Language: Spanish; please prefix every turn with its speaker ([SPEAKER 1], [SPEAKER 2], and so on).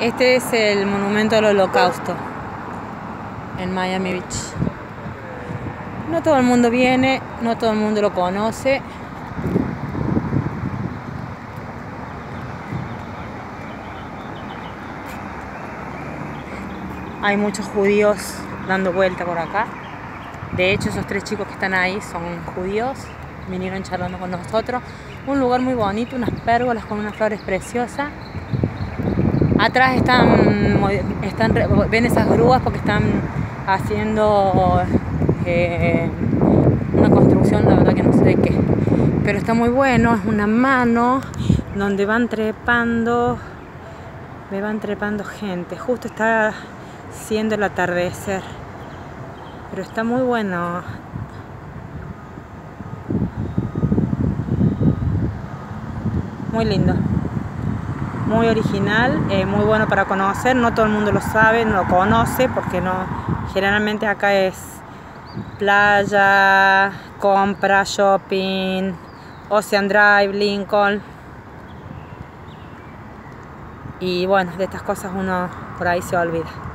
[SPEAKER 1] Este es el monumento al holocausto en Miami Beach. No todo el mundo viene, no todo el mundo lo conoce. Hay muchos judíos dando vuelta por acá. De hecho, esos tres chicos que están ahí son judíos. Vinieron charlando con nosotros. Un lugar muy bonito, unas pérgolas con unas flores preciosas. Atrás están, ven esas grúas porque están haciendo eh, una construcción, la verdad que no sé de qué. Pero está muy bueno, es una mano donde van trepando, me van trepando gente. Justo está siendo el atardecer. Pero está muy bueno. Muy lindo. Muy original, eh, muy bueno para conocer. No todo el mundo lo sabe, no lo conoce porque no. Generalmente acá es playa, compra, shopping, Ocean Drive, Lincoln. Y bueno, de estas cosas uno por ahí se olvida.